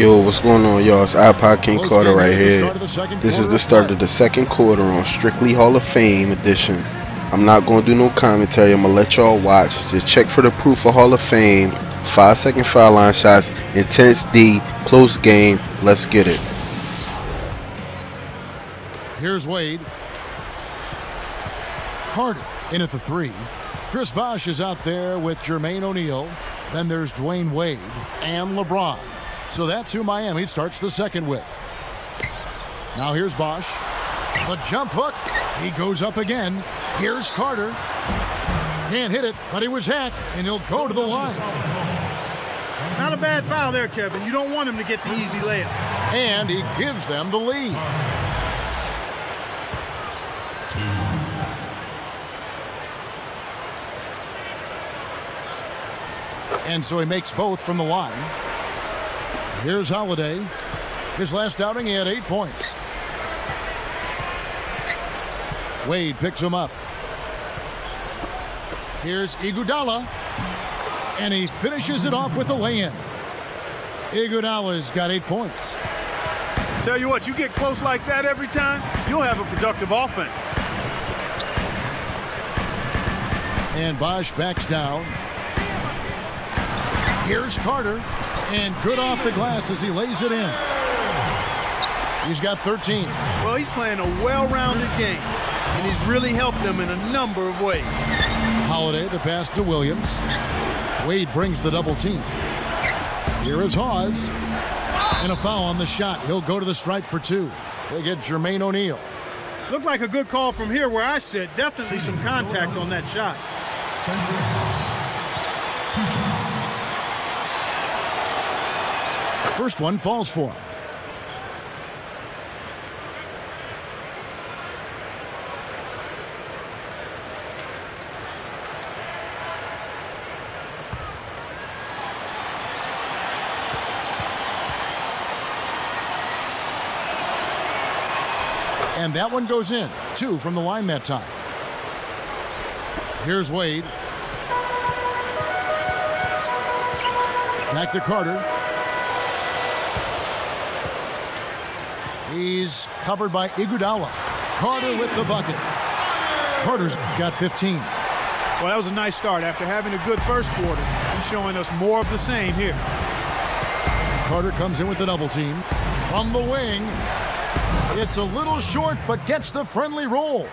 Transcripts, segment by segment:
Yo, what's going on, y'all? It's iPod King Carter right here. This is the start of the second quarter on Strictly Hall of Fame edition. I'm not going to do no commentary. I'm going to let y'all watch. Just check for the proof of Hall of Fame. Five second foul line shots, intense D, close game. Let's get it. Here's Wade. Carter in at the three. Chris Bosh is out there with Jermaine O'Neal. Then there's Dwyane Wade and LeBron. So that's who Miami starts the second with. Now here's Bosh. The jump hook. He goes up again. Here's Carter. Can't hit it, but he was hacked, and he'll go to the line. Not a bad foul there, Kevin. You don't want him to get the easy layup. And he gives them the lead. And so he makes both from the line. Here's Holiday. His last outing, he had eight points. Wade picks him up. Here's Iguodala. And he finishes it off with a lay-in. Iguodala's got eight points. Tell you what, you get close like that every time, you'll have a productive offense. And Bosh backs down. Here's Carter. And good off the glass as he lays it in. He's got 13. Well, he's playing a well-rounded game, and he's really helped them in a number of ways. Holiday, the pass to Williams. Wade brings the double team. Here is Hawes. And a foul on the shot. He'll go to the stripe for two. They get Jermaine O'Neal. Looked like a good call from here where I sit. Definitely some contact on that shot. First one falls for him. And that one goes in. Two from the line that time. Here's Wade. Back to Carter. He's covered by Iguodala. Carter with the bucket. Carter's got 15. Well, that was a nice start. After having a good first quarter, he's showing us more of the same here. Carter comes in with the double team. From the wing, it's a little short, but gets the friendly roll.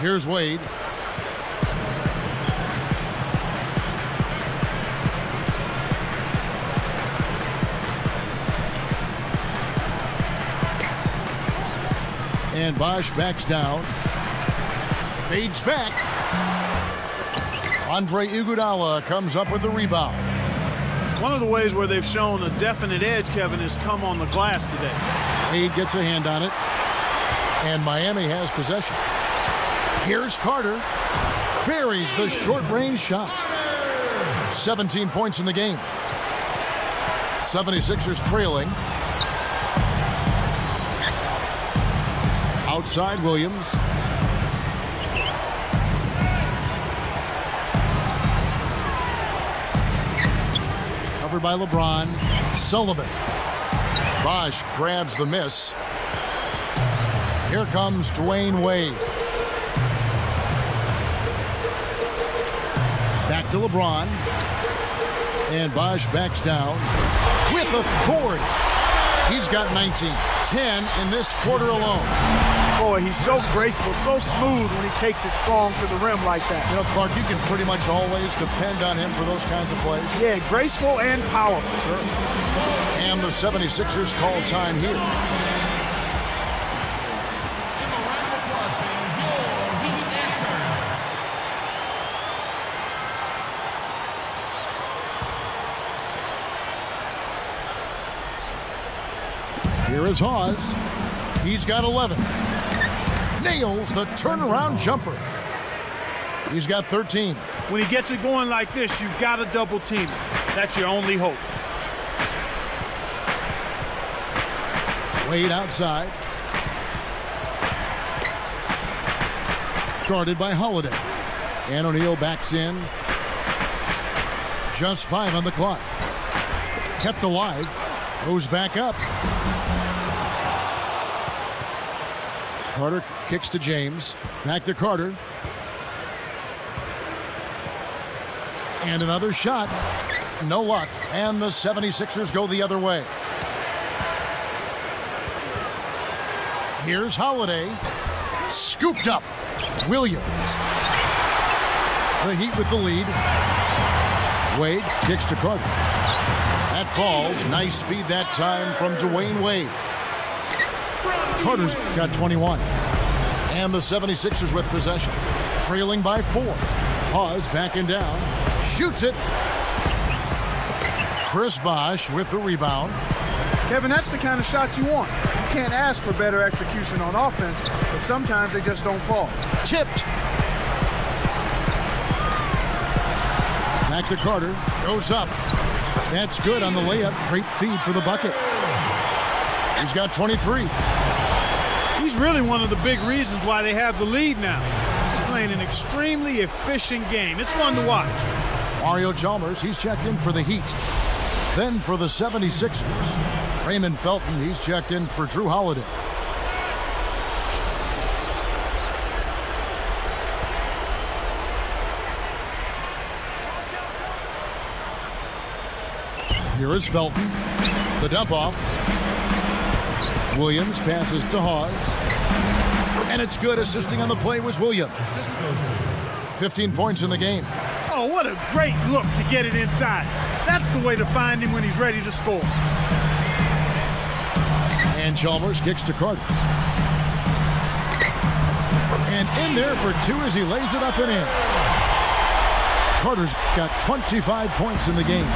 Here's Wade. And Bosh backs down. Fades back. Andre Iguodala comes up with the rebound. One of the ways where they've shown a definite edge, Kevin, has come on the glass today. Wade gets a hand on it. And Miami has possession. Here's Carter. Buries the short-range shot. 17 points in the game. 76ers trailing. Outside Williams. Covered by LeBron. Sullivan. Bosh grabs the miss. Here comes Dwyane Wade. Back to LeBron. And Bosh backs down with authority. He's got 19. 10 in this quarter alone. Boy, he's so graceful, so smooth when he takes it strong to the rim like that. You know, Clark, you can pretty much always depend on him for those kinds of plays. Yeah, graceful and powerful. Sure. And the 76ers call time here. Here is Hawes. He's got 11. Nails the turnaround jumper. He's got 13. When he gets it going like this, you've got to double team. That's your only hope. Wade outside. Guarded by Holiday. And O'Neal backs in. Just five on the clock. kept alive. Goes back up. Carter kicks to James. Back to Carter. And another shot. No luck. And the 76ers go the other way. Here's Holiday. Scooped up. Williams. The Heat with the lead. Wade kicks to Carter. That falls. Nice feed that time from Dwyane Wade. Carter's got 21. And the 76ers with possession. Trailing by four. Hawes backing down. Shoots it. Chris Bosh with the rebound. Kevin, that's the kind of shot you want. You can't ask for better execution on offense, but sometimes they just don't fall. Tipped. Back to Carter. Goes up. That's good on the layup. Great feed for the bucket. He's got 23. Really one of the big reasons why they have the lead now. He's playing an extremely efficient game. It's fun to watch. Mario Chalmers, he's checked in for the Heat. Then for the 76ers, Raymond Felton, he's checked in for Jrue Holiday. Here is Felton. The dump off. Williams passes to Hawes. And it's good. Assisting on the play was Williams. 15 points in the game. Oh, what a great look to get it inside. That's the way to find him when he's ready to score. And Chalmers kicks to Carter. And in there for two as he lays it up and in. Carter's got 25 points in the game.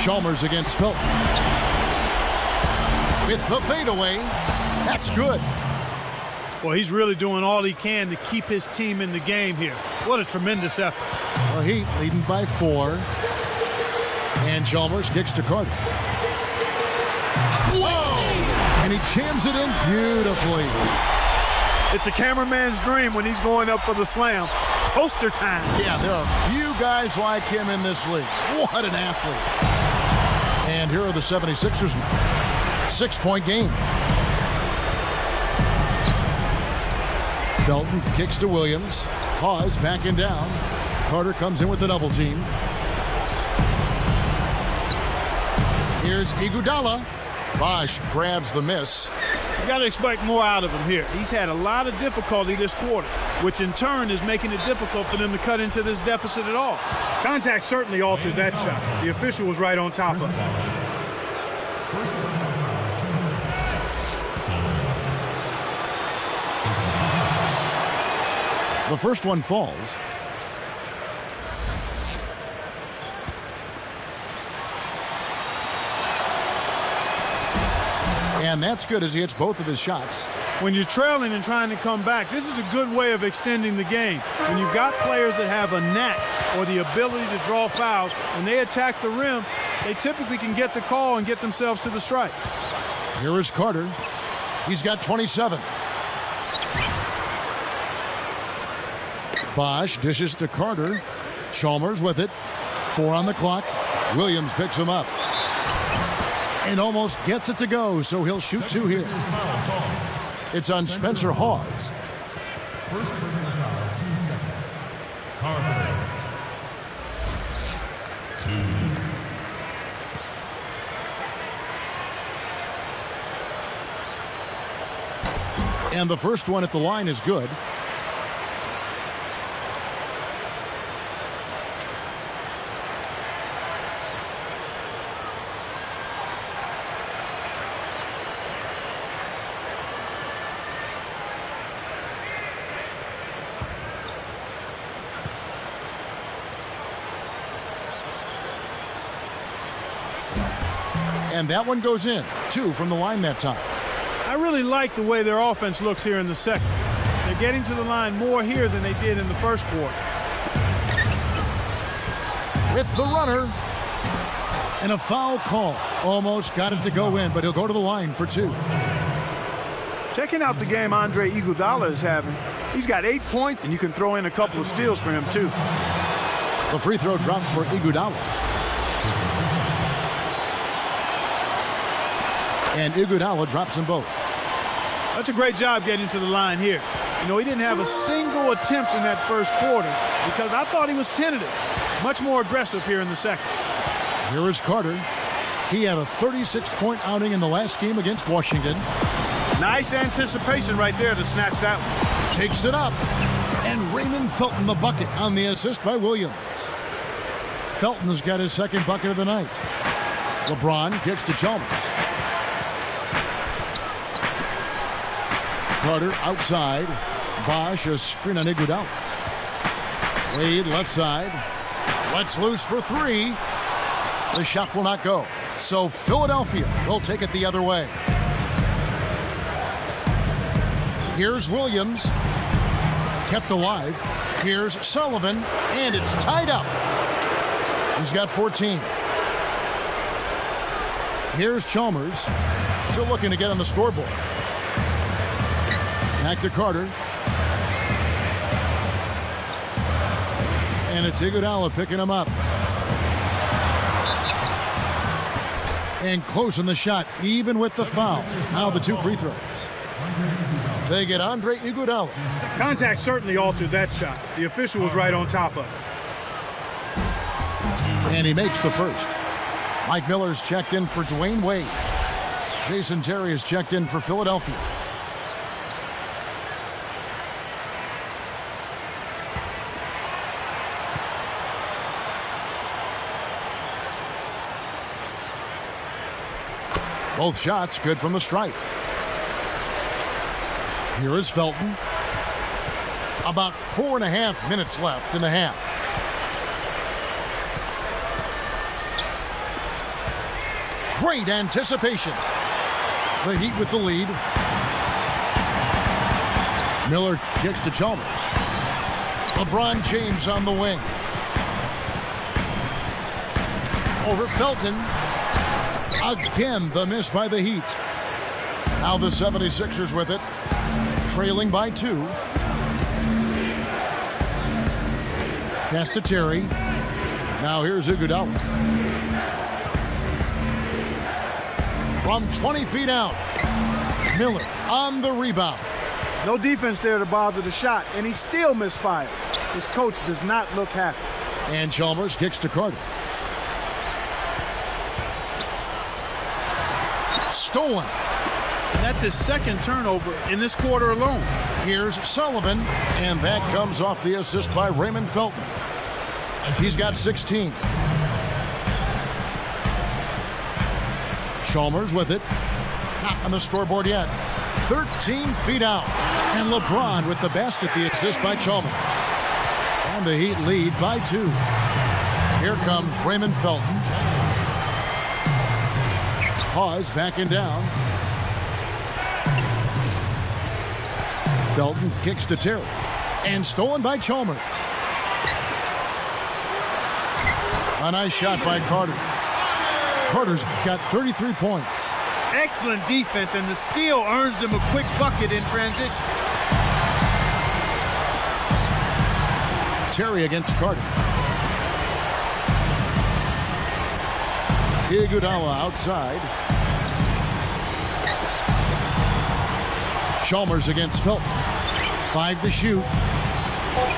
Chalmers against Felton. With the fadeaway. That's good. Well, he's really doing all he can to keep his team in the game here. What a tremendous effort. The Heat leading by four. And Chalmers kicks to Carter. Whoa! And he jams it in beautifully. It's a cameraman's dream when he's going up for the slam. Poster time. Yeah, there are few guys like him in this league. What an athlete. And here are the 76ers. Six-point game. Felton kicks to Williams. Hawes backing down. Carter comes in with the double team. Here's Iguodala. Bosh grabs the miss. You got to expect more out of him here. He's had a lot of difficulty this quarter, which in turn is making it difficult for them to cut into this deficit at all. Contact certainly altered that shot. The official was right on top of it. The first one falls. And that's good as he hits both of his shots. When you're trailing and trying to come back, this is a good way of extending the game. When you've got players that have a knack or the ability to draw fouls, when they attack the rim, they typically can get the call and get themselves to the strike. Here is Carter. He's got 27. Bosh dishes to Carter. Chalmers with it. Four on the clock. Williams picks him up. And almost gets it to go, so he'll shoot two here. It's on Spencer Hawes. First foul. Two. And the first one at the line is good. That one goes in. Two from the line that time. I really like the way their offense looks here in the second. They're getting to the line more here than they did in the first quarter. With the runner. And a foul call. Almost got it to go in, but he'll go to the line for two. Checking out the game Andre Iguodala is having. He's got eight points, and you can throw in a couple of steals for him, too. The free throw drops for Iguodala. And Iguodala drops them both. That's a great job getting to the line here. You know, he didn't have a single attempt in that first quarter because I thought he was tentative. Much more aggressive here in the second. Here is Carter. He had a 36-point outing in the last game against Washington. Nice anticipation right there to snatch that one. Takes it up. And Raymond Felton the bucket on the assist by Williams. Felton's got his second bucket of the night. LeBron kicks to Chalmers. Carter outside. Bosh a screen on Iguodala. Wade left side. Lets loose for three. The shot will not go. So Philadelphia will take it the other way. Here's Williams. Kept alive. Here's Sullivan. And it's tied up. He's got 14. Here's Chalmers. Still looking to get on the scoreboard. Back to Carter. And it's Iguodala picking him up. And closing the shot, even with the foul. Now the two free throws. They get Andre Iguodala. Contact certainly altered that shot. The official was right on top of it. And he makes the first. Mike Miller's checked in for Dwyane Wade. Jason Terry is checked in for Philadelphia. Both shots good from the stripe. Here is Felton. About four and a half minutes left in the half. Great anticipation. The Heat with the lead. Miller kicks to Chalmers. LeBron James on the wing. Over Felton. Again, the miss by the Heat. Now the 76ers with it. Trailing by two. Pass to Terry. Now here's Iguodala. From 20 feet out. Miller on the rebound. No defense there to bother the shot, and he still misfired. His coach does not look happy. And Chalmers kicks to Carter. Stolen. And that's his second turnover in this quarter alone. Here's Sullivan, and that comes off the assist by Raymond Felton. He's got 16. Chalmers with it. Not on the scoreboard yet. 13 feet out. And LeBron with the basket, the assist by Chalmers. And the Heat lead by two. Here comes Raymond Felton. Hawes backing down. Felton kicks to Terry. And stolen by Chalmers. A nice shot by Carter. Carter's got 33 points. Excellent defense, and the steal earns him a quick bucket in transition. Terry against Carter. Iguodala outside. Chalmers against Felton. Five to shoot.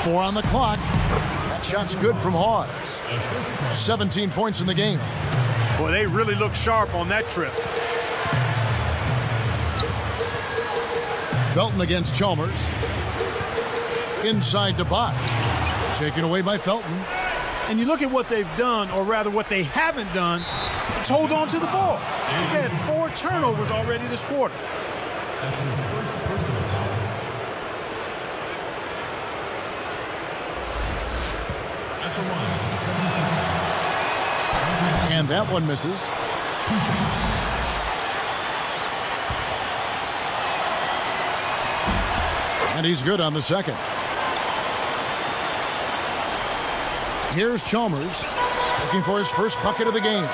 Four on the clock. That shot's good from Hawes. 17 points in the game. Boy, they really look sharp on that trip. Felton against Chalmers. Inside to Bosh. Taken away by Felton. And you look at what they've done, or rather what they haven't done, it's hold on to the ball. They've had four turnovers already this quarter. That's his first personal foul. At the line, 76. And that one misses. And he's good on the second. Here's Chalmers looking for his first bucket of the game.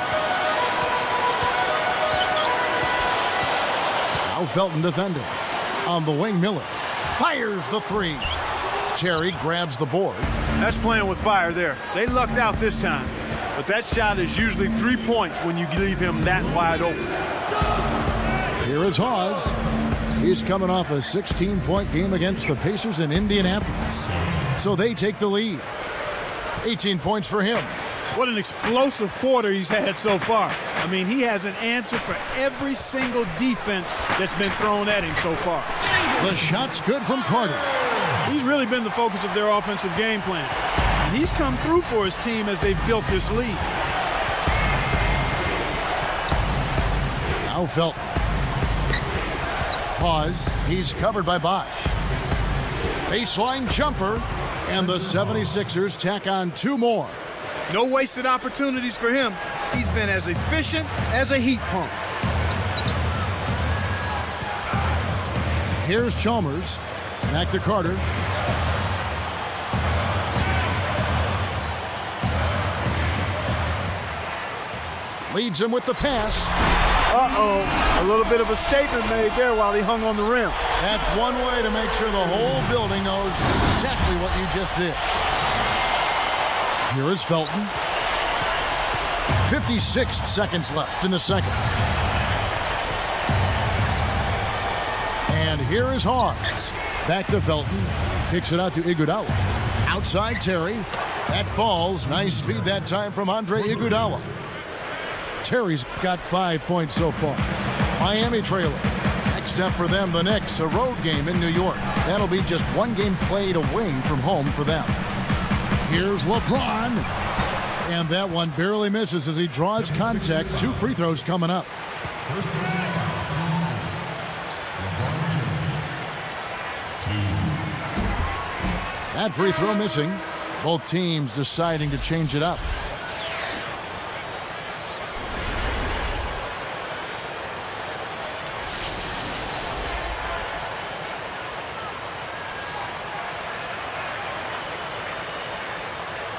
Now Felton defending. On the wing, Miller fires the three. Terry grabs the board. That's playing with fire there. They lucked out this time. But that shot is usually three points when you leave him that wide open. Here is Hawes. He's coming off a 16-point game against the Pacers in Indianapolis. So they take the lead. 18 points for him. What an explosive quarter he's had so far. I mean, he has an answer for every single defense that's been thrown at him so far. The shot's good from Carter. He's really been the focus of their offensive game plan. And he's come through for his team as they've built this lead. Now Felton. Pause. He's covered by Bosh. Baseline jumper. And the 76ers tack on two more. No wasted opportunities for him. He's been as efficient as a heat pump. Here's Chalmers. Back to Carter. Leads him with the pass. Uh-oh. A little bit of a statement made there while he hung on the rim. That's one way to make sure the whole building knows exactly what you just did. Here is Felton. 56 seconds left in the second. And here is Hawes. Back to Felton. Kicks it out to Iguodala. Outside Terry. That falls. Nice feed that time from Andre Iguodala. Terry's got five points so far. Miami trailer. Next step for them, the Knicks, a road game in New York. That'll be just one game played away from home for them. Here's LeBron. And that one barely misses as he draws contact. Two free throws coming up. First person foul, team foul. LeBron James. Two. That free throw missing. Both teams deciding to change it up.